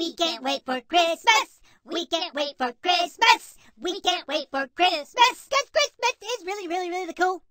We can't wait for Christmas. We can't wait for Christmas. We can't wait for Christmas. Cause Christmas is really, really, really cool.